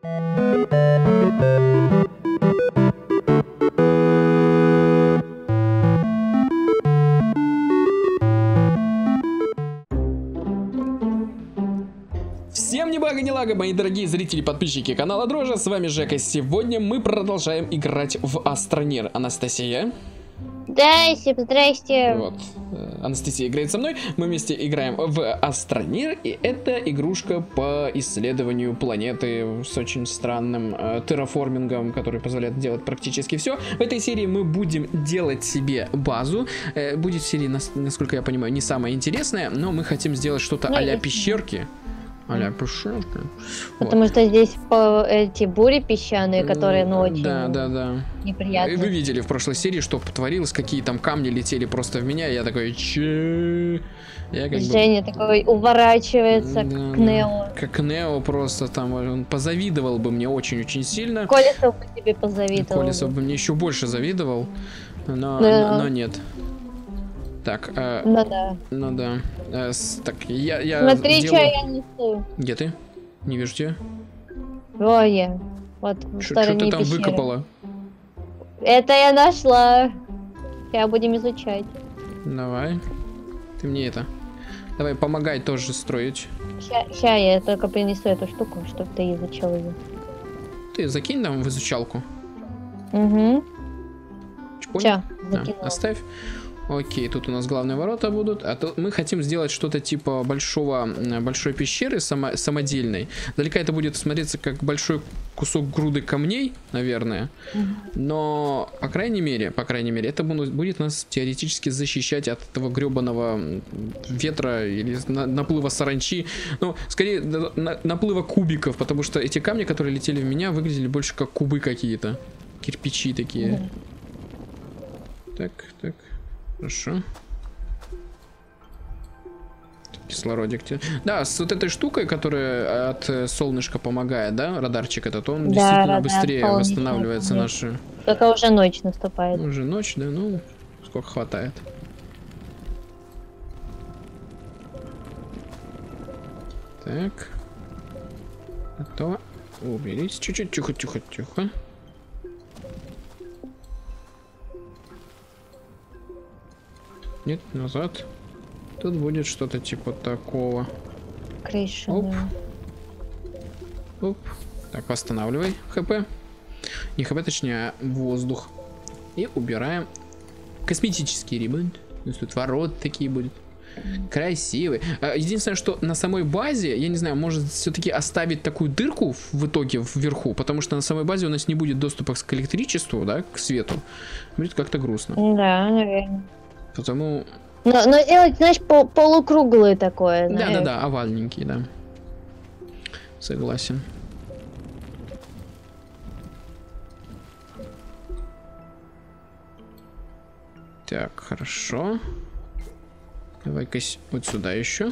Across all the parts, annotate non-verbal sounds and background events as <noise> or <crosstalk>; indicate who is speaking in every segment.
Speaker 1: Всем не бага, не лага, мои дорогие зрители и подписчики канала Дрожа, с вами Жека. Сегодня мы продолжаем играть в Астронир. Анастасия.
Speaker 2: Здрасте, здрасте.
Speaker 1: Вот. Анастасия играет со мной. Мы вместе играем в Астронир. И это игрушка по исследованию планеты с очень странным э, терраформингом, который позволяет делать практически все. В этой серии мы будем делать себе базу. Э, будет серия, нас- насколько я понимаю, не самая интересная, но мы хотим сделать что-то
Speaker 2: Ну,
Speaker 1: а-ля пещерки. А-ля. Вот.
Speaker 2: Потому что здесь по, эти бури песчаные, которые, ну, очень
Speaker 1: Да, да, да.
Speaker 2: неприятные.
Speaker 1: Вы видели в прошлой серии, что творилось, какие там камни летели просто в меня, я такой, че? Я как бы...
Speaker 2: Женя такой уворачивается
Speaker 1: Да,
Speaker 2: к. Нео.
Speaker 1: Как Нео просто там, он позавидовал бы мне очень-очень сильно.
Speaker 2: Колесов бы тебе позавидовал.
Speaker 1: Колесов бы мне еще больше завидовал, но,
Speaker 2: Да.
Speaker 1: но, но нет. Так, э,
Speaker 2: Ну да.
Speaker 1: ну да. Э, с- так, я, я
Speaker 2: Смотри, что
Speaker 1: делаю-
Speaker 2: я несу.
Speaker 1: Где ты? Не вижу тебя.
Speaker 2: Ой, я. Вот
Speaker 1: Что ты там
Speaker 2: пещеры.
Speaker 1: выкопала?
Speaker 2: Это я нашла. Сейчас будем изучать.
Speaker 1: Давай. Ты мне это. Давай, помогай тоже строить.
Speaker 2: Сейчас я только принесу эту штуку, чтобы ты изучал ее.
Speaker 1: Ты закинь там в изучалку.
Speaker 2: Угу.
Speaker 1: Чпонь.
Speaker 2: Сейчас,
Speaker 1: Да, оставь. Окей, тут у нас главные ворота будут. А то мы хотим сделать что-то типа большого, большой пещеры само- самодельной. Далека это будет смотреться как большой кусок груды камней, наверное. Но, по крайней мере, по крайней мере, это будет нас теоретически защищать от этого гребаного ветра или на- наплыва саранчи. Ну, скорее, на- на- наплыва кубиков, потому что эти камни, которые летели в меня, выглядели больше как кубы какие-то. Кирпичи такие. Так, так. Хорошо. Кислородик. Да, с вот этой штукой, которая от э, солнышка помогает, да, радарчик этот, он
Speaker 2: Да,
Speaker 1: действительно
Speaker 2: радар
Speaker 1: быстрее восстанавливается наши.
Speaker 2: Только уже ночь наступает.
Speaker 1: Уже ночь, да, ну, сколько хватает. Так. Готово. Уберись чуть-чуть, тихо, Нет, назад. Тут будет что-то типа такого.
Speaker 2: Крыша.
Speaker 1: Оп. Оп. Так, восстанавливай хп. Не хп, точнее, а воздух. И убираем косметический ремонт. Тут ворот такие будут. Красивый. А, Единственное, что на самой базе, я не знаю, может все-таки оставить такую дырку в- в итоге вверху, потому что на самой базе у нас не будет доступа к электричеству, да, к свету. Будет как-то грустно.
Speaker 2: Да, наверное.
Speaker 1: Потому...
Speaker 2: Но, но делать, знаешь, по- полукруглое такое.
Speaker 1: Да-да-да, овальненький, да. Согласен. Так, хорошо. Давай-ка вот сюда еще.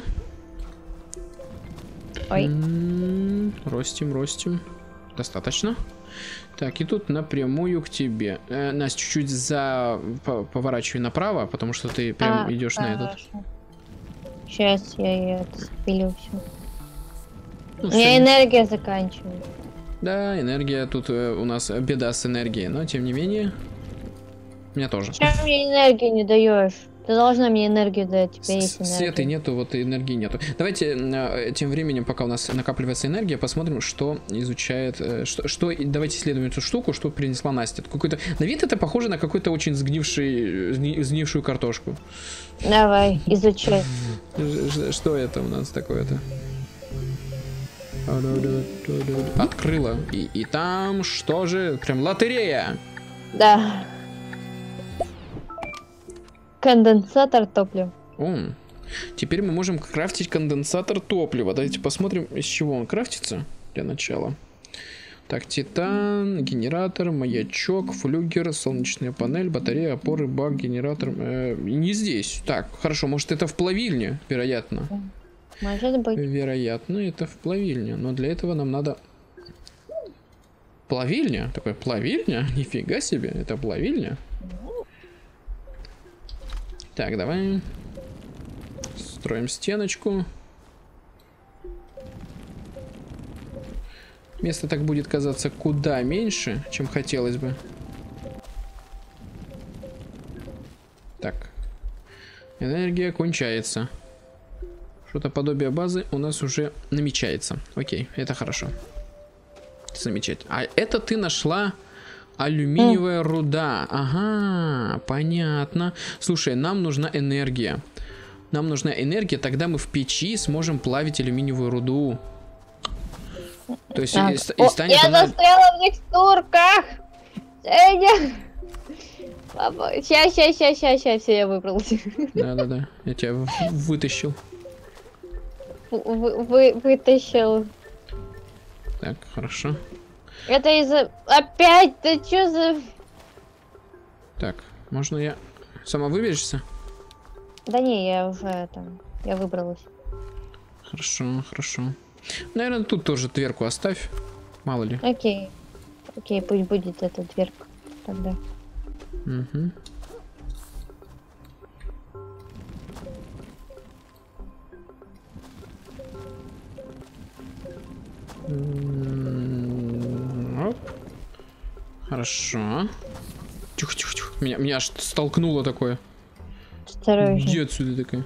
Speaker 2: Ой.
Speaker 1: М, Ростим, ростим. Достаточно. Так, и тут напрямую к тебе. Э, Нас чуть-чуть за... по- поворачивай направо, потому что ты прям
Speaker 2: А,
Speaker 1: идешь на этот.
Speaker 2: Сейчас я это спилю все.
Speaker 1: Ну,
Speaker 2: У меня энергия заканчивается.
Speaker 1: Да, энергия тут э, у нас беда с энергией, но тем не менее. У меня тоже.
Speaker 2: Чем мне энергию не даешь? Ты должна мне энергию дать, у тебя есть энергия.
Speaker 1: Света нету, вот и энергии нету. Давайте э, тем временем, пока у нас накапливается энергия, посмотрим, что изучает, э, что, что давайте исследуем эту штуку, что принесла Настя. Какой-то на вид это похоже на какой-то очень сгнивший, сгни- сгнившую картошку.
Speaker 2: Давай, изучай.
Speaker 1: Что это у нас такое-то? Открыла. И, и там что же? Прям лотерея.
Speaker 2: Да. Конденсатор топлива.
Speaker 1: О, теперь мы можем крафтить конденсатор топлива. Давайте посмотрим, из чего он крафтится для начала. Так, титан, генератор, маячок, флюгер, солнечная панель, батарея, опоры, бак, генератор. Э, не здесь. Так, хорошо, может это в плавильне, вероятно.
Speaker 2: Может быть.
Speaker 1: Вероятно, это в плавильне. Но для этого нам надо... Плавильня? Такое плавильня? <laughs> Нифига себе, это плавильня. Так, давай. Строим стеночку. Место так будет казаться куда меньше, чем хотелось бы. Так. Энергия кончается. Что-то подобие базы у нас уже намечается. Окей, это хорошо. Замечательно. А это ты нашла алюминиевая руда. Ага, понятно. Слушай, нам нужна энергия. Нам нужна энергия, тогда мы в печи сможем плавить алюминиевую руду. То есть
Speaker 2: Так.
Speaker 1: и, и
Speaker 2: О,
Speaker 1: станет
Speaker 2: я
Speaker 1: она...
Speaker 2: застряла в текстурках! Женя! Папа, ща, ща, ща, ща, ща, все, я выбралась.
Speaker 1: Да-да-да, я тебя вытащил.
Speaker 2: Вы, вы- вытащил.
Speaker 1: Так, хорошо.
Speaker 2: Это из-за... Опять, ты чё за...
Speaker 1: Так, можно я... Сама выберешься?
Speaker 2: Да не, я уже там, я выбралась.
Speaker 1: Хорошо, хорошо. Наверное, тут тоже дверку оставь. Мало ли.
Speaker 2: Окей. Окей, пусть будет эта дверка тогда.
Speaker 1: Мгм. М. Хорошо. Тихо, тихо, тихо. Меня, меня аж столкнуло такое.
Speaker 2: Осторожно.
Speaker 1: Где отсюда такая?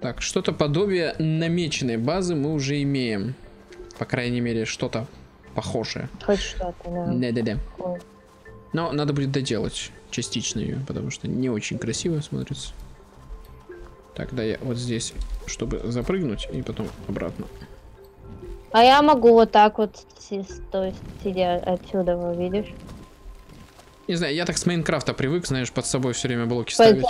Speaker 1: Так, что-то подобие намеченной базы мы уже имеем. По крайней мере, что-то похожее.
Speaker 2: Хоть что-то, да.
Speaker 1: Да-да-да. Но надо будет доделать частично ее, потому что не очень красиво смотрится. Так, да я вот здесь, чтобы запрыгнуть и потом обратно.
Speaker 2: А я могу вот так вот, си- то есть, сидя отсюда, вот видишь?
Speaker 1: Не знаю, я так с Майнкрафта привык, знаешь, под собой все время блоки ставить.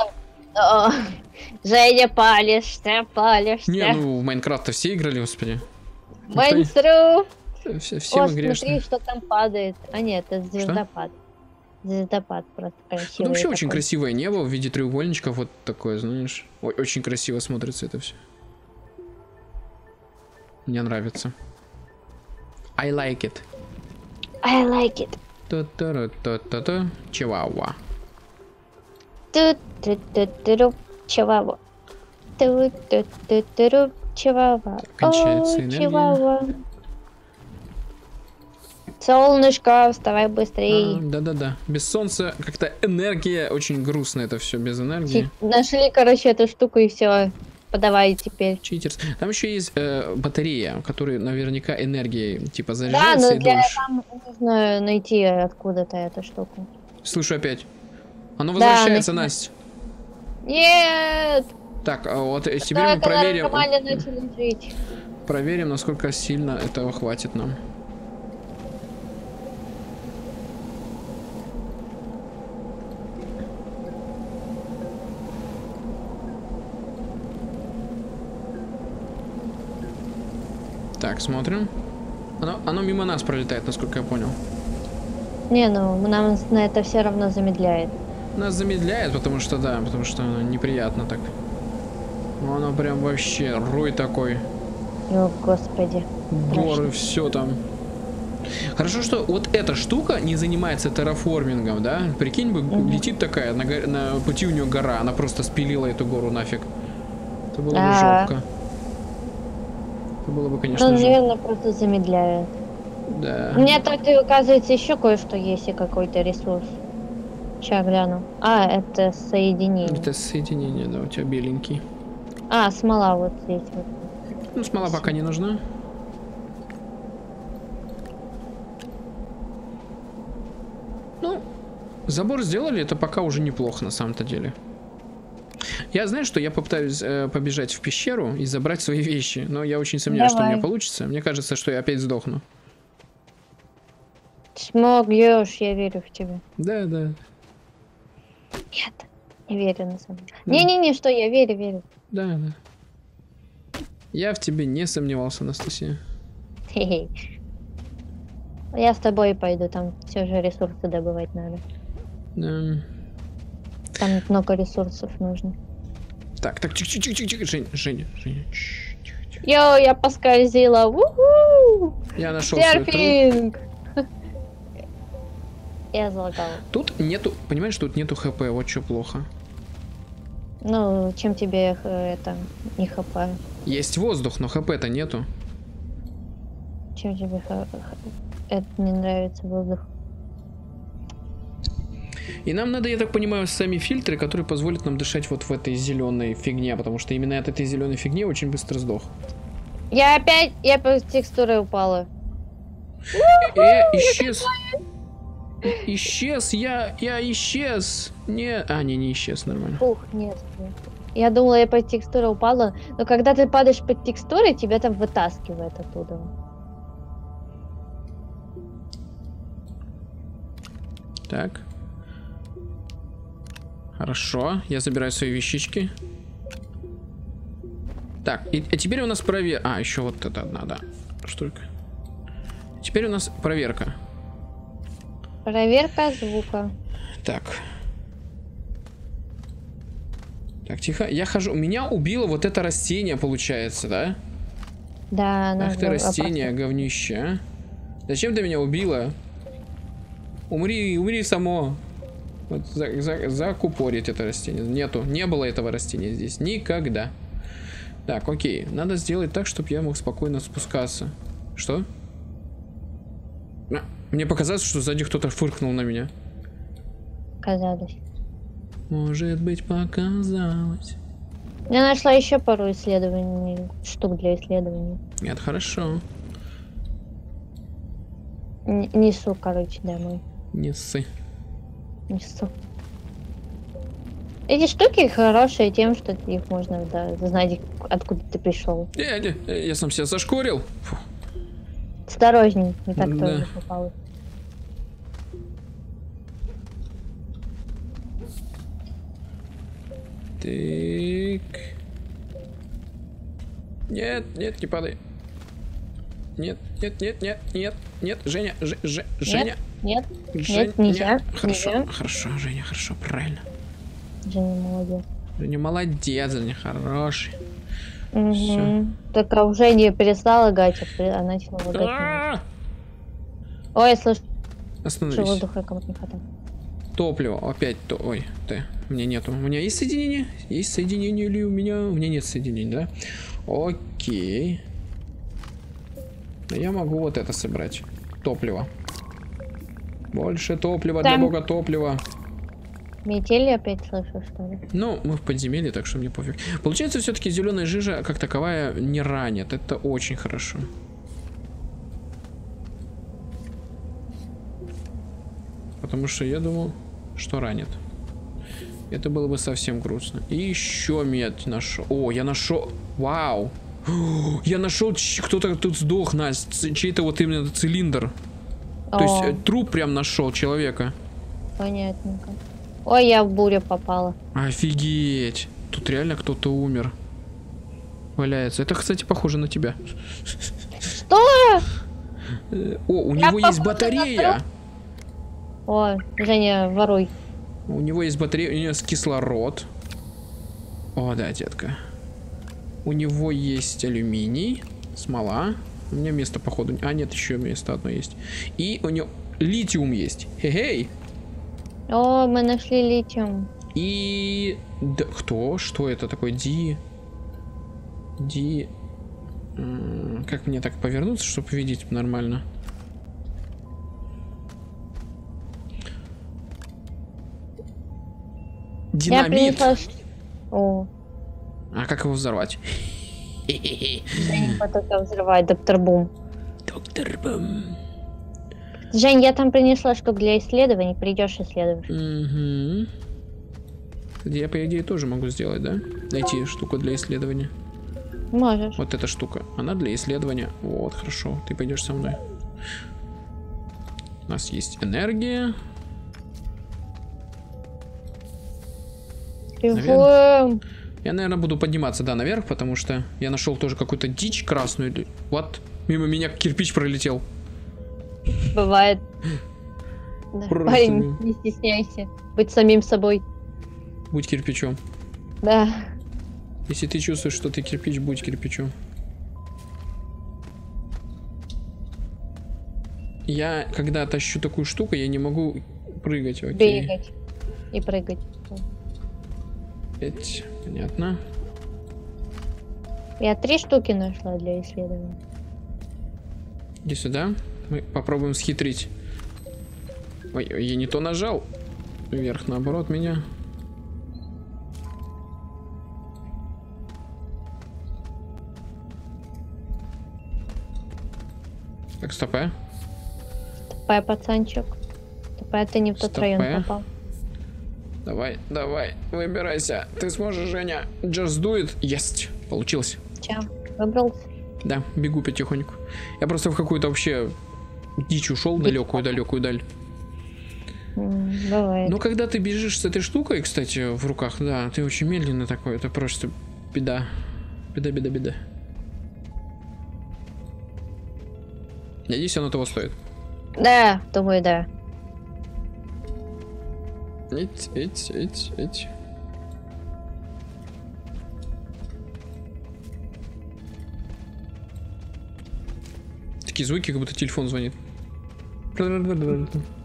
Speaker 2: О, <laughs> Женя, палишься, палишься.
Speaker 1: Не, ну в Майнкрафт все играли, господи.
Speaker 2: Монстру!
Speaker 1: Все, все
Speaker 2: О, смотри,
Speaker 1: грешны.
Speaker 2: что там падает. А нет, это звездопад. Звездопад просто красивый.
Speaker 1: Ну, вообще очень
Speaker 2: такой.
Speaker 1: красивое небо в виде треугольничков, вот такое, знаешь. Ой, очень красиво смотрится это все. Мне нравится. I like it.
Speaker 2: I like it.
Speaker 1: Та-та-ра-та-та-та. Чивауа.
Speaker 2: Ту-ту-ту-ту-ру, Чивава. Ту-ту-ту-ту-ру, Чивава.
Speaker 1: кончается
Speaker 2: О,
Speaker 1: энергия.
Speaker 2: Чивава. Солнышко, вставай
Speaker 1: А,
Speaker 2: быстрее.
Speaker 1: Да-да-да. Без солнца как-то энергия очень грустно это все без энергии.
Speaker 2: Нашли, короче, эту штуку и все. Подавай теперь.
Speaker 1: Читерс. Там еще есть э, батарея, которая наверняка энергией типа
Speaker 2: Да,
Speaker 1: заряжается
Speaker 2: но
Speaker 1: и
Speaker 2: для
Speaker 1: дольше.
Speaker 2: там нужно найти откуда-то эту штуку.
Speaker 1: Слышу опять. Оно
Speaker 2: Да,
Speaker 1: возвращается,
Speaker 2: начинаю.
Speaker 1: Настя.
Speaker 2: Нет!
Speaker 1: Так, а вот э, теперь
Speaker 2: Да,
Speaker 1: мы
Speaker 2: это
Speaker 1: проверим, проверим, насколько сильно этого хватит нам. Так, смотрим. Оно, оно мимо нас пролетает, насколько я понял.
Speaker 2: Не, ну нам на это все равно замедляет.
Speaker 1: Нас замедляет, потому что да, потому что оно неприятно так. Ну, Оно прям вообще рой такой.
Speaker 2: О, господи.
Speaker 1: Горы, все там. Хорошо, что вот эта штука не занимается терраформингом, да? Прикинь бы,
Speaker 2: Мгм.
Speaker 1: летит такая, на, на пути у нее гора, она просто спилила эту гору нафиг. Это было бы
Speaker 2: А.
Speaker 1: жалко. Это было бы, конечно, жалко.
Speaker 2: наверное, просто замедляет.
Speaker 1: Да.
Speaker 2: У меня тут, и, оказывается, еще кое-что есть и какой-то ресурс. Сейчас гляну. А, это соединение.
Speaker 1: Это соединение, да, у тебя беленький.
Speaker 2: А, смола вот здесь вот.
Speaker 1: Ну, смола пока не нужна. Ну, забор сделали, это пока уже неплохо на самом-то деле. Я знаю, что я попытаюсь э, побежать в пещеру и забрать свои вещи, но я очень сомневаюсь, что у меня
Speaker 2: Давай.
Speaker 1: получится. Мне кажется, что я опять сдохну.
Speaker 2: Смогешь, я верю в тебя.
Speaker 1: Да, да.
Speaker 2: Нет, не верю на самом деле. Не-не-не, что я верю, верю.
Speaker 1: Да, да. Я в тебе не сомневался, Анастасия.
Speaker 2: Хе-хе. Я с тобой пойду, там все же ресурсы добывать надо.
Speaker 1: Эм,
Speaker 2: Там много ресурсов нужно.
Speaker 1: Так, так, тихо, тихо, тихо, тихо, Женя, Женя, Женя.
Speaker 2: Йоу, я поскользила. Уху!
Speaker 1: Я нашел.
Speaker 2: Серфинг! Я залагала.
Speaker 1: Тут нету, понимаешь, тут нету хп, вот что плохо.
Speaker 2: Ну, чем тебе э, это не хапаю?
Speaker 1: Есть воздух, но хп-то нету.
Speaker 2: Чем тебе ха- это не нравится воздух?
Speaker 1: И нам надо, я так понимаю, сами фильтры, которые позволят нам дышать вот в этой зеленой фигне, потому что именно от этой зеленой фигни очень быстро сдох.
Speaker 2: Я опять, я по текстуре упала.
Speaker 1: Э, исчез. И- Исчез, я, я исчез. Не, а, не, не исчез, нормально.
Speaker 2: Ух, нет. нет. Я думала, я по текстуре упала, но когда ты падаешь под текстурой, тебя там вытаскивает оттуда.
Speaker 1: Так. Хорошо, я забираю свои вещички. Так, и, а теперь у нас проверка. А, еще вот это одна, да. Штука. Теперь у нас проверка.
Speaker 2: Проверка звука.
Speaker 1: Так. Так, тихо. Я хожу. Меня убило вот это растение, получается, да?
Speaker 2: Да, она
Speaker 1: Ах ты растение, говнище, а. Зачем ты меня убила? Умри, умри само. Вот за, за- закупорить это растение. Нету, не было этого растения здесь. Никогда. Так, окей. Надо сделать так, чтобы я мог спокойно спускаться. Что? А, Мне показалось, что сзади кто-то фыркнул на меня.
Speaker 2: Казалось.
Speaker 1: Может быть, показалось.
Speaker 2: Я нашла еще пару исследований, штук для исследований.
Speaker 1: Нет, хорошо.
Speaker 2: Н- несу, короче, домой.
Speaker 1: Не.
Speaker 2: Эти штуки хорошие тем, что их можно да, знать, откуда ты пришел.
Speaker 1: Я, я, я сам себя зашкурил. Фу.
Speaker 2: Осторожней, не так
Speaker 1: Да.
Speaker 2: тоже попало.
Speaker 1: Так. Нет, нет, не падай. Нет, нет, нет, нет, нет, нет, Женя, Ж, Ж, Женя,
Speaker 2: Нет,
Speaker 1: Женя.
Speaker 2: нельзя,
Speaker 1: Хорошо,
Speaker 2: нельзя.
Speaker 1: хорошо, Женя, хорошо, правильно.
Speaker 2: Женя молодец.
Speaker 1: Женя молодец, Женя хороший.
Speaker 2: Мгм. Только уже не перестала гать, а а начала.
Speaker 1: А!
Speaker 2: Ой, слушай,
Speaker 1: Остановись.
Speaker 2: воздуха кому-то не хватает.
Speaker 1: Топливо, опять то. Ой, ты. У меня нету. У меня есть соединение? Есть соединение или у меня? У меня нет соединений, да? Окей. Я могу вот это собрать. Топливо. Больше топлива для
Speaker 2: Там-
Speaker 1: бога топлива.
Speaker 2: Метели опять слышу, что ли?
Speaker 1: Ну, мы в подземелье, так что мне пофиг. Получается, все-таки зеленая жижа, как таковая, не ранит. Это очень хорошо. Потому что я думал, что ранит. Это было бы совсем грустно. И еще медь нашел. О, я нашел. Вау. <gasps> Я нашел, кто-то тут сдох, Настя. Чей-то вот именно цилиндр. То есть
Speaker 2: О,
Speaker 1: э, труп прям нашел человека.
Speaker 2: понятненько. Ой, я в бурю попала.
Speaker 1: Офигеть. Тут реально кто-то умер. Валяется. Это, кстати, похоже на тебя.
Speaker 2: Что?
Speaker 1: Э, О, у
Speaker 2: Я
Speaker 1: него есть батарея.
Speaker 2: О, Женя, воруй.
Speaker 1: У него есть батарея, у него есть кислород. О, да, детка. У него есть алюминий, смола. У меня место, походу... А, нет, еще место одно есть. И у него литиум есть. Хе-хей.
Speaker 2: О, мы нашли литиум.
Speaker 1: И... Да, кто? Что это такое? Ди... Ди... Как мне так повернуться, чтобы видеть нормально?
Speaker 2: Я
Speaker 1: Динамит.
Speaker 2: принесла... ш- О,
Speaker 1: А как его взорвать?
Speaker 2: Потока взрывает, доктор Бум.
Speaker 1: Доктор Бум.
Speaker 2: Жень, я там принесла штук для исследований, придешь исследовать.
Speaker 1: Угу. Я, по идее, тоже могу сделать, да? Найти штуку для исследования.
Speaker 2: Можешь.
Speaker 1: Вот эта штука. Она для исследования. Вот, хорошо. Ты пойдешь со мной. У нас есть энергия.
Speaker 2: Бегом.
Speaker 1: Я, наверное, буду подниматься, да, наверх, потому что я нашел тоже какую-то дичь красную. Вот. Мимо меня кирпич пролетел.
Speaker 2: Бывает. <laughs> Да,
Speaker 1: Просто
Speaker 2: Парень, не стесняйся. Быть самим собой.
Speaker 1: Будь кирпичом.
Speaker 2: Да.
Speaker 1: Если ты чувствуешь, что ты кирпич, будь кирпичом. Я, когда тащу такую штуку, я не могу прыгать. Окей.
Speaker 2: Бегать. И прыгать.
Speaker 1: Пять. Понятно.
Speaker 2: Я три штуки нашла для исследования.
Speaker 1: Иди сюда. Мы попробуем схитрить. Ой, я не то нажал. Вверх, наоборот, меня. Так, стоп, а?
Speaker 2: Тупая пацанчик. Тупая, ты не в тот
Speaker 1: Стоп,
Speaker 2: район попал.
Speaker 1: Давай, давай, выбирайся. Ты сможешь, Женя. Just do it. Есть. Получилось.
Speaker 2: Че, выбрался?
Speaker 1: Да, бегу потихоньку. Я просто в какую-то вообще дичь ушел, далекую-далекую даль.
Speaker 2: Бывает.
Speaker 1: Но когда ты бежишь с этой штукой, кстати, в руках, да, ты очень медленно такой, это просто беда. Беда, беда, беда. Надеюсь, оно того стоит.
Speaker 2: Да, думаю, да.
Speaker 1: Эть, эть, эть, эть. Такие звуки, как будто телефон звонит.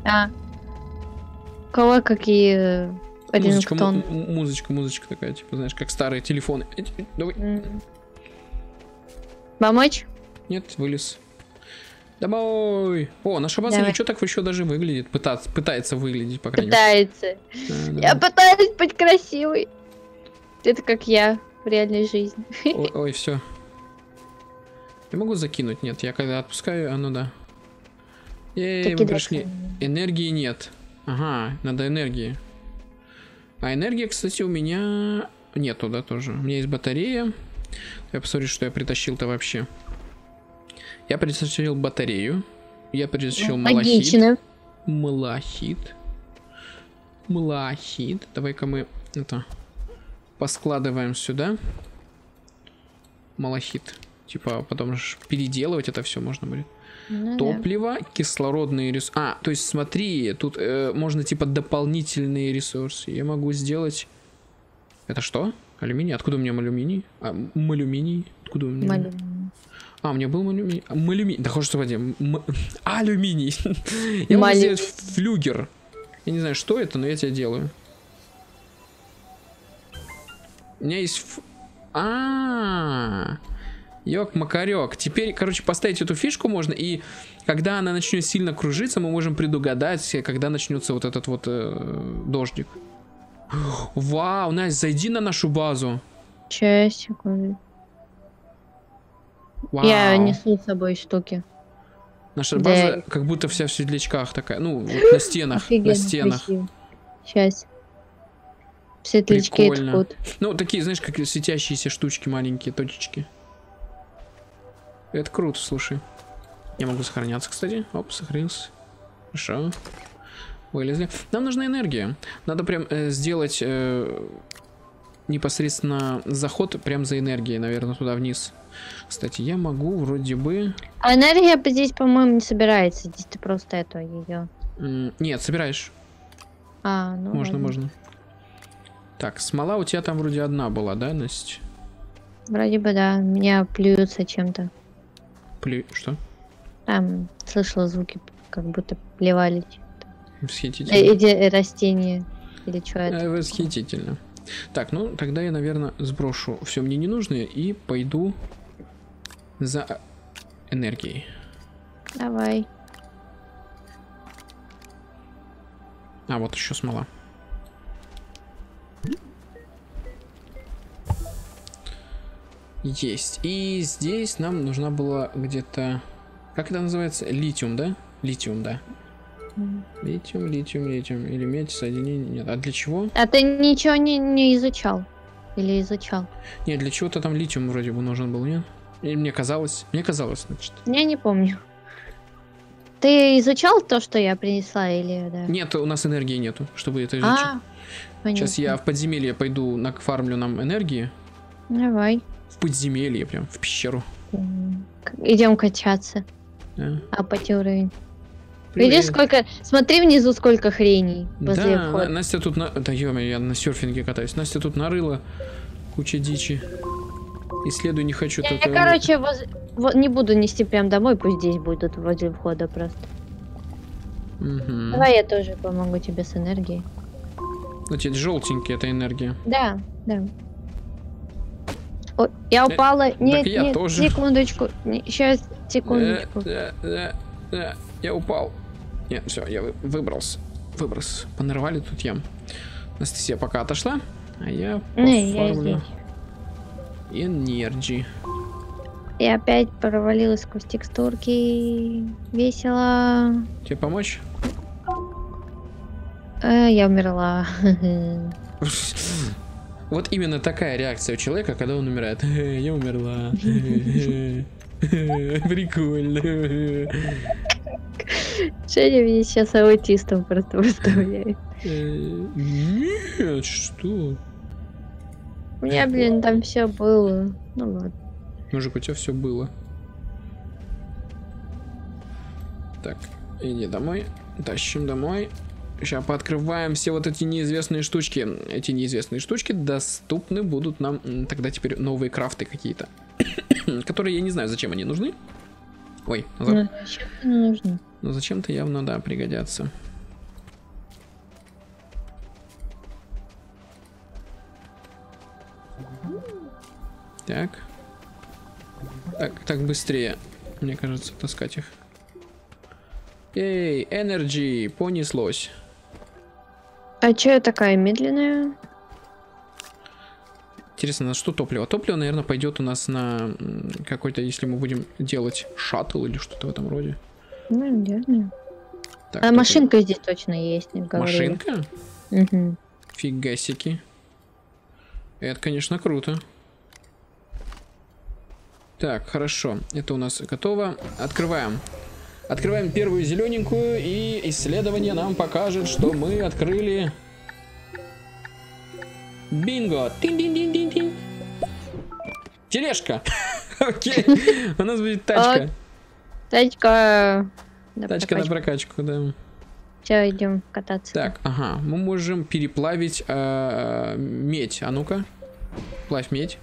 Speaker 2: А. Кого какие э,
Speaker 1: Музычка,
Speaker 2: рингтон?
Speaker 1: му- м- музычка, музычка такая, типа, знаешь, как старые телефоны. Давай.
Speaker 2: Помочь?
Speaker 1: Нет, вылез. Домой! О, наша база
Speaker 2: Давай.
Speaker 1: ничего так еще даже выглядит. Пытаться, пытается выглядеть, по крайней
Speaker 2: Пытается.
Speaker 1: мере. Да,
Speaker 2: Я
Speaker 1: да.
Speaker 2: пытаюсь быть красивой. Это как я в реальной жизни. <laughs>
Speaker 1: Ой, ой, все. Я могу закинуть? Нет, я когда отпускаю, оно да. Ей,
Speaker 2: Ты
Speaker 1: мы пришли. Энергии нет. Ага, надо энергии. А энергия, кстати, у меня нету, да, тоже. У меня есть батарея. Я посмотрю, что я притащил-то вообще. Я притащил батарею. Я притащил малахит. Малахит. Малахит. Давай-ка мы это поскладываем сюда. Малахит. Типа потом же переделывать это все можно будет.
Speaker 2: Ну да.
Speaker 1: Топливо, кислородные ресурсы. А, то есть смотри, тут э, можно типа дополнительные ресурсы. Я могу сделать. Это что? Алюминий? Откуда у меня алюминий? А, алюминий? Откуда у меня?
Speaker 2: Малю-
Speaker 1: А, у меня был <laughs> алюминий. А, алюминий. Да хочешь воде. М- Алюминий. Я могу сделать флюгер. Я не знаю, что это, но я тебя делаю. У меня есть... ф- А, Ёк, макарек. Теперь, короче, поставить эту фишку можно, и когда она начнет сильно кружиться, мы можем предугадать, когда начнется вот этот вот э, дождик. <gasps> Вау, Настя, зайди на нашу базу.
Speaker 2: Сейчас, секунду.
Speaker 1: Вау.
Speaker 2: Я несу с собой штуки.
Speaker 1: Наша
Speaker 2: Да.
Speaker 1: база как будто вся в светлячках такая. Ну, вот на стенах.
Speaker 2: Офигенно
Speaker 1: на стенах.
Speaker 2: Сейчас. Светлячки
Speaker 1: Прикольно.
Speaker 2: текут.
Speaker 1: Ну, такие, знаешь, как светящиеся штучки, маленькие точечки. Это круто, слушай. Я могу сохраняться, кстати. Оп, сохранился. Хорошо. Вылезли. Нам нужна энергия. Надо прям э, сделать э, непосредственно заход прям за энергией, наверное, туда вниз. Кстати, я могу вроде бы...
Speaker 2: А энергия здесь, по-моему, не собирается. Здесь ты просто это ее.
Speaker 1: Нет, собираешь.
Speaker 2: А, ну
Speaker 1: можно,
Speaker 2: ладно.
Speaker 1: можно. Так, смола у тебя там вроде одна была, да, Настя?
Speaker 2: Вроде бы да. Меня плюются чем-то.
Speaker 1: Плю... Что?
Speaker 2: Там слышала звуки, как будто плевали.
Speaker 1: Восхитительно.
Speaker 2: Э, Эти растения. Или что это?
Speaker 1: Э, Восхитительно. Так, ну тогда я, наверное, сброшу все мне ненужное и пойду за энергией.
Speaker 2: Давай.
Speaker 1: А, вот еще смола. Есть. И здесь нам нужна была где-то... Как это называется? Литиум, да? Литиум, да. Литиум, литиум, литиум. Или медь, соединение. Нет. А для чего?
Speaker 2: А ты ничего не, не изучал? Или изучал?
Speaker 1: Нет, для чего-то там литиум вроде бы нужен был, нет? Или мне казалось? Мне казалось, значит.
Speaker 2: Я не помню. Ты изучал то, что я принесла, или да?
Speaker 1: Нет, у нас энергии нету, чтобы это изучить.
Speaker 2: А, понятно.
Speaker 1: Сейчас я в подземелье пойду накфармлю нам энергии.
Speaker 2: Давай.
Speaker 1: В подземелье прям, в пещеру.
Speaker 2: Идем качаться.
Speaker 1: Да.
Speaker 2: Апать уровень.
Speaker 1: Привет.
Speaker 2: Видишь, сколько... Смотри внизу, сколько хреней возле
Speaker 1: Да,
Speaker 2: входа.
Speaker 1: Настя тут... На... Да ё я на серфинге катаюсь. Настя тут нарыла куча дичи. Исследую не хочу
Speaker 2: Я,
Speaker 1: только...
Speaker 2: короче, воз- во- не буду нести прям домой, пусть здесь будут возле входа просто.
Speaker 1: Мгм.
Speaker 2: Давай я тоже помогу тебе с энергией.
Speaker 1: Ну, тебе желтенький это энергия.
Speaker 2: Да, да. Ой, я
Speaker 1: Э,
Speaker 2: упала. Нет,
Speaker 1: я
Speaker 2: нет,
Speaker 1: тоже.
Speaker 2: секундочку. Сейчас. Секундочку.
Speaker 1: Э, э, э, э, Я упал. Нет, все, я вы- выбрался. Выбрался. Понарвали тут ям. Анастасия пока отошла, а я пофармлю энерджи.
Speaker 2: И опять провалилась сквозь текстурки. Весело.
Speaker 1: Тебе помочь?
Speaker 2: Э, я умерла. <laughs>
Speaker 1: Вот именно такая реакция у человека, когда он умирает. «Э, <laughs> Я умерла. <laughs> Прикольно.
Speaker 2: Женя меня сейчас аутистом просто выставляет.
Speaker 1: Нет, что?
Speaker 2: У меня, блин, там все было. Ну ладно.
Speaker 1: Мужик, у тебя все было. Так, иди домой. Тащим домой. Сейчас пооткрываем все вот эти неизвестные штучки. Эти неизвестные штучки доступны будут нам тогда теперь новые крафты какие-то. <coughs> Которые я не знаю, зачем они нужны. Ой, за-
Speaker 2: Ну, зачем не нужно?
Speaker 1: но зачем-то явно, да, пригодятся. Так. Так, так быстрее, мне кажется, таскать их. Эй, Energy, понеслось.
Speaker 2: А чё я такая медленная?
Speaker 1: Интересно, на что топливо? Топливо, наверное, пойдет у нас на какой-то, если мы будем делать шаттл или что-то в этом роде.
Speaker 2: Ну, наверное.
Speaker 1: Так,
Speaker 2: А
Speaker 1: тут
Speaker 2: машинка здесь точно есть.
Speaker 1: Машинка?
Speaker 2: Мгм.
Speaker 1: Фигасики. Это, конечно, круто. Так, хорошо. Это у нас готово. Открываем. Открываем первую зелененькую, и исследование нам покажет, что мы открыли... Бинго! Тин-дин-дин-дин-дин. Тележка! <laughs> Окей. У нас будет тачка.
Speaker 2: Тачка.
Speaker 1: Тачка на прокачку, да.
Speaker 2: Все, идем кататься.
Speaker 1: Так, ага, мы можем переплавить э, медь. А ну-ка, плавь медь.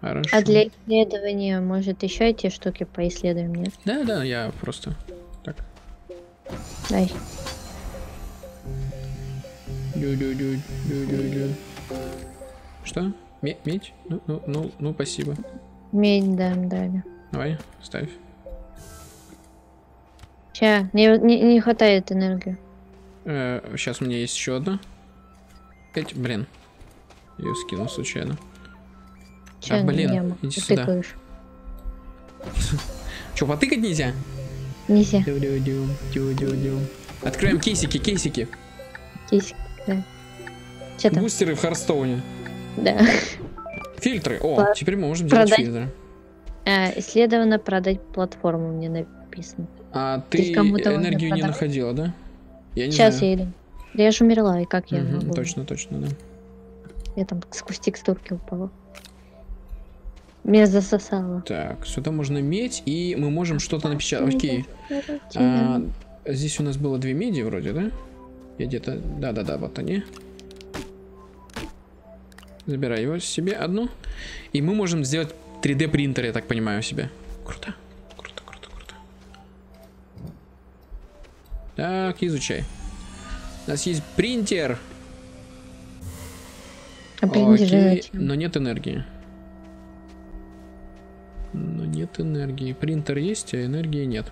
Speaker 1: Хорошо.
Speaker 2: А для исследования, может, еще эти штуки поисследуем, нет?
Speaker 1: Да, да, я просто так.
Speaker 2: Дай.
Speaker 1: Дю-дю-дю. Что? Ме- медь? Ну, ну, ну, ну, спасибо.
Speaker 2: Медь, да, дали.
Speaker 1: Давай, ставь.
Speaker 2: Ща, не, не, не хватает энергии.
Speaker 1: сейчас у меня есть еще одна. Эть, блин. Ее скинул случайно.
Speaker 2: Ща,
Speaker 1: А, блин, иди сюда.
Speaker 2: тыкаешь. <laughs>
Speaker 1: Че, потыкать нельзя?
Speaker 2: Нельзя.
Speaker 1: Дю-дю-дю. Откроем кейсики, кейсики.
Speaker 2: Кисик, да. Че там?
Speaker 1: Бустеры в Харстоуне.
Speaker 2: Да.
Speaker 1: Фильтры. О,
Speaker 2: Про-
Speaker 1: теперь мы можем делать
Speaker 2: продать.
Speaker 1: фильтры.
Speaker 2: А, исследовано продать платформу, мне написано.
Speaker 1: А ты
Speaker 2: Здесь
Speaker 1: энергию не находила, да? Я не
Speaker 2: Сейчас
Speaker 1: знаю.
Speaker 2: я иду. Да я же умерла, и как я
Speaker 1: Мгм,
Speaker 2: могу?
Speaker 1: точно, точно, да.
Speaker 2: Я там сквозь текстурки упала. Меня засосало.
Speaker 1: Так, сюда можно медь, и мы можем что-то напечатать. Окей. А, здесь у нас было две меди вроде, да? Я где-то... Да-да-да, вот они. Забирай его себе одну. И мы можем сделать 3D принтер, я так понимаю, себе. Круто. Круто, круто, круто. Так, изучай. У нас есть принтер.
Speaker 2: А принтер
Speaker 1: но нет энергии. Но нет энергии. Принтер есть, а энергии нет.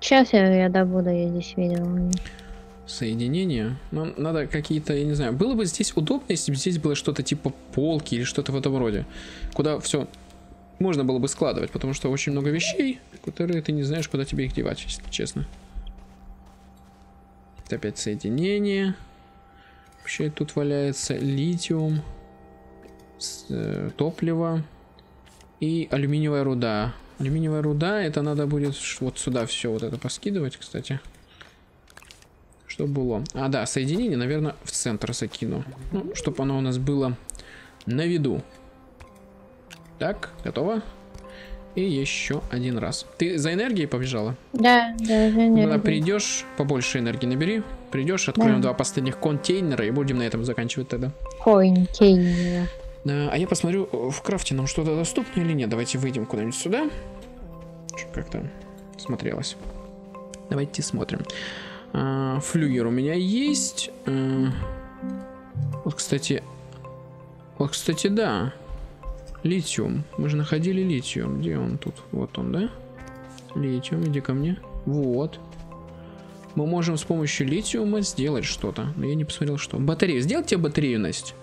Speaker 2: Сейчас я, я добуду, я здесь видела.
Speaker 1: Соединение. Нам надо какие-то, я не знаю. Было бы здесь удобно, если бы здесь было что-то типа полки или что-то в этом роде. Куда все можно было бы складывать, потому что очень много вещей, которые ты не знаешь, куда тебе их девать, если честно. Это опять соединение. Вообще тут валяется литиум, э, топливо и алюминиевая руда. Алюминиевая руда, это надо будет вот сюда все вот это поскидывать, кстати. Что было? А, да, соединение, наверное, в центр закину. Ну, чтобы оно у нас было на виду. Так, готово. И еще один раз. Ты за энергией побежала?
Speaker 2: Да, да, Женя.
Speaker 1: Когда
Speaker 2: люблю.
Speaker 1: придешь, побольше энергии набери. Придешь, откроем
Speaker 2: Да.
Speaker 1: два последних контейнера и будем на этом заканчивать тогда.
Speaker 2: Контейнер.
Speaker 1: А я посмотрю, э, в крафте нам что-то доступно или нет. Давайте выйдем куда-нибудь сюда. Как-то смотрелось. Давайте смотрим. А, флюгер у меня есть. А, Вот, кстати... Вот, кстати, да. Литиум. Мы же находили литиум. Где он тут? Вот он, да? Литиум, иди ко мне. Вот. Мы можем с помощью литиума сделать что-то. Но я не посмотрел, что. Батарею. Сделать тебе батарею, Настя?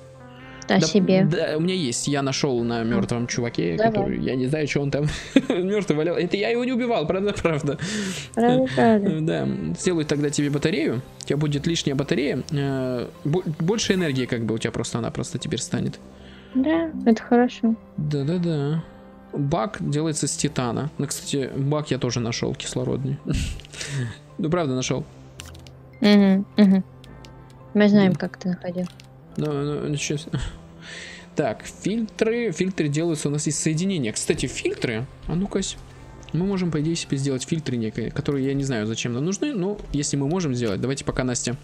Speaker 2: Да, себе.
Speaker 1: Да, у меня есть. Я нашел на мертвом чуваке,
Speaker 2: Давай.
Speaker 1: который. Я не знаю, что он там <laughs> мертвый валял. Это я его не убивал, правда, правда.
Speaker 2: Правда, правда. <laughs>
Speaker 1: Да, сделаю тогда тебе батарею. У тебя будет лишняя батарея. э, бо- Больше энергии, как бы у тебя просто-напросто теперь станет.
Speaker 2: Да, это хорошо.
Speaker 1: Да-да-да. Бак делается с титана. Ну, кстати, бак я тоже нашел кислородный. <laughs> Ну, правда, нашел.
Speaker 2: Угу, угу. Мы знаем, как ты находил.
Speaker 1: Ну, ну. Так, фильтры. Фильтры делаются у нас из соединения. Кстати, фильтры. А ну-ка. Мы можем, по идее, себе сделать фильтры некие, которые я не знаю, зачем нам нужны, но если мы можем сделать, давайте пока Настя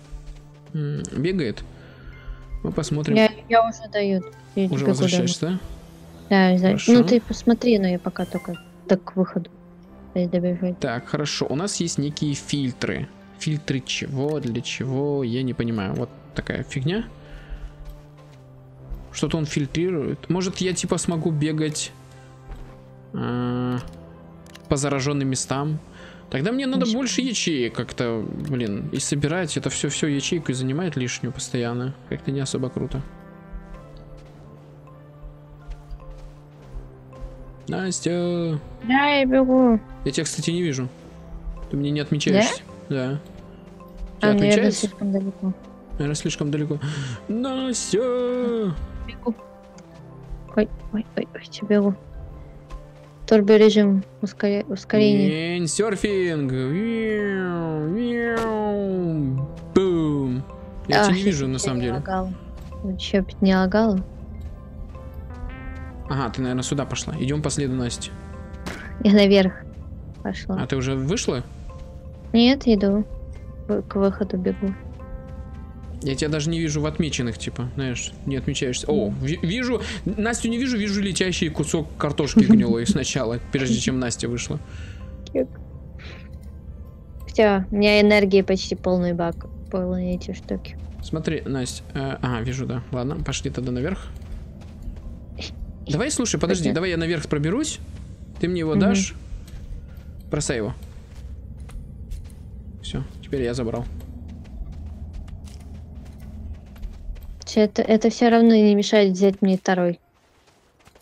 Speaker 1: бегает, мы посмотрим.
Speaker 2: Я, я уже даю. Я
Speaker 1: Уже возвращаешься, да?
Speaker 2: Да, за-. Ну ты посмотри, но я пока только так к выходу. Добежать.
Speaker 1: Так, хорошо. У нас есть некие фильтры. Фильтры чего, для чего, я не понимаю. Вот такая фигня. Что-то он фильтрирует. Может, я типа смогу бегать а, по зараженным местам. Тогда мне надо больше ячеек как-то, блин, и собирать это все, все ячейку и занимает лишнюю постоянно. Как-то не особо круто. Настя,
Speaker 2: Да, я бегу.
Speaker 1: я тебя, кстати, не вижу. Ты мне не отмечаешься. Да. Тебя
Speaker 2: А, наверное,
Speaker 1: отмечаешься?
Speaker 2: слишком далеко.
Speaker 1: Наверное, слишком далеко. Настя!
Speaker 2: Бегу. Ой, ой, ой, ой, я бегу. Турборежим ускоря... ускорение.
Speaker 1: Серфинг! Бум! Я тебя
Speaker 2: Ах,
Speaker 1: не вижу, на самом деле.
Speaker 2: лагала. Ну, опять не лагала?
Speaker 1: Ага, ты, наверное, сюда пошла. Идем по следу Насти.
Speaker 2: Я наверх пошла.
Speaker 1: А ты уже вышла?
Speaker 2: Нет, иду. К выходу бегу.
Speaker 1: Я тебя даже не вижу в отмеченных, типа, знаешь, не отмечаешься. О, ви- вижу, Настю не вижу, вижу летящий кусок картошки гнилой сначала, прежде чем Настя вышла.
Speaker 2: Все, у меня энергии почти полный бак. Полные эти штуки.
Speaker 1: Смотри, Настя. э, ага, вижу, да. Ладно, пошли тогда наверх. Давай, слушай, подожди, давай я наверх проберусь. Ты мне его дашь. Бросай его. Все, теперь я забрал.
Speaker 2: Чё, Это, это все равно не мешает взять мне второй.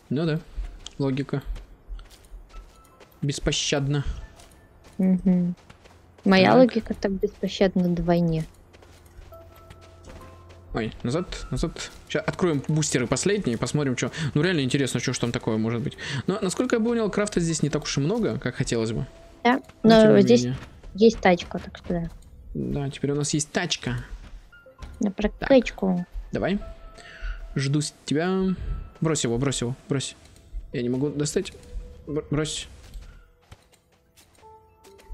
Speaker 1: Ну да, логика. Беспощадно.
Speaker 2: Мгм. Моя
Speaker 1: Так.
Speaker 2: логика так беспощадна вдвойне.
Speaker 1: Ой, назад, назад. Сейчас откроем бустеры последние, посмотрим, что. Ну реально интересно, что ж там такое может быть. Но насколько я понял, крафта здесь не так уж и много, как хотелось бы.
Speaker 2: Да?
Speaker 1: Но
Speaker 2: Но здесь
Speaker 1: менее.
Speaker 2: есть тачка, так сказать.
Speaker 1: Да, теперь у нас есть тачка.
Speaker 2: На прокачку.
Speaker 1: Давай. Жду тебя. Брось его, брось его, брось. Я не могу достать. Бр- брось.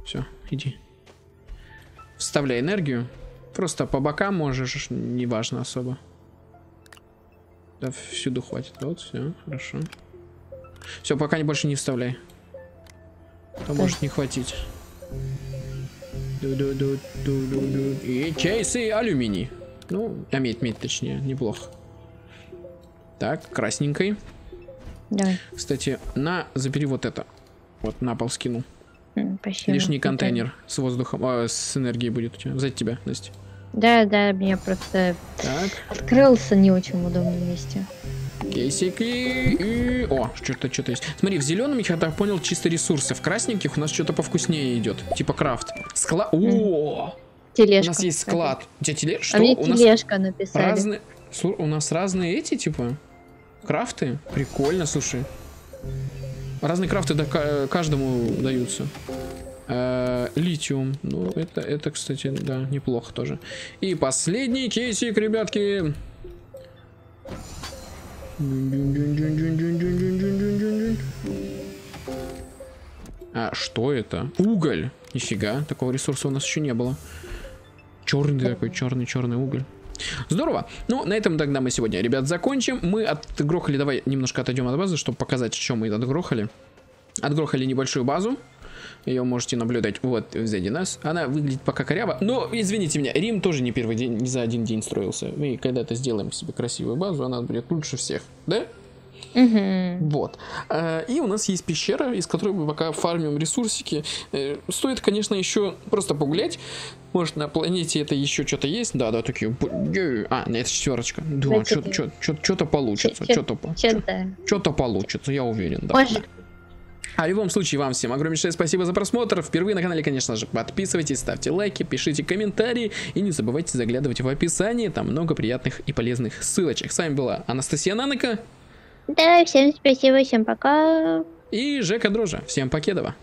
Speaker 1: Все, иди. Вставляй энергию. Просто по бокам можешь, неважно особо. Да, всюду хватит. Вот, все, хорошо. Все, пока не больше не вставляй. То может не хватить. Ду-ду-ду-ду-ду-ду. И кейсы алюминий. Ну, а медь, медь точнее, неплохо. Так, красненькой.
Speaker 2: Давай.
Speaker 1: Кстати, на, забери вот это. Вот на пол скину.
Speaker 2: Спасибо.
Speaker 1: Лишний
Speaker 2: Это-
Speaker 1: контейнер с воздухом, а, с энергией будет у тебя. Сзади тебя, Настя.
Speaker 2: Да, да, мне просто
Speaker 1: Так,
Speaker 2: открылся не очень удобном месте.
Speaker 1: кейсики. И... О, что-то, что-то есть. Смотри, в зеленом, я так понял, чисто ресурсы. В красненьких у нас что-то повкуснее идет. Типа крафт. Склад. О!
Speaker 2: Тележка.
Speaker 1: У нас есть склад. У тебя теле... Что?
Speaker 2: А мне
Speaker 1: у нас
Speaker 2: тележка написали.
Speaker 1: разные... Слу- У нас разные эти, типа, крафты. Прикольно, слушай. Разные крафты да, ка- каждому даются. Э, Литиум. Ну, это, это, кстати, да, неплохо тоже. И последний кейсик, ребятки. А, что это? Уголь. Нифига, такого ресурса у нас еще не было. Черный такой, черный, черный уголь. Здорово. Ну, на этом тогда мы сегодня, ребят, закончим. Мы отгрохали, давай немножко отойдем от базы, чтобы показать, что мы отгрохали. Отгрохали небольшую базу. Ее можете наблюдать вот сзади нас. Она выглядит пока коряво. Но, извините меня, Рим тоже не первый день, не за один день строился. Мы когда-то сделаем себе красивую базу, она будет лучше всех. Да?
Speaker 2: Мгм.
Speaker 1: Вот. Э, И у нас есть пещера, из которой мы пока фармим ресурсики. Э, Стоит, конечно, еще просто погулять. Может, на планете это еще что-то есть? Да, да, такие. А, нет, это четверочка. Да, что-то получится. Что-то что-то получится, я уверен. Да.
Speaker 2: Может,
Speaker 1: А в любом случае, вам всем огромнейшее спасибо за просмотр. Впервые на канале, конечно же, подписывайтесь, ставьте лайки, пишите комментарии и не забывайте заглядывать в описание, там много приятных и полезных ссылочек. С вами была Анастасия Нанока
Speaker 2: да, всем спасибо, всем пока.
Speaker 1: и Жека Дрожа. Всем покедова.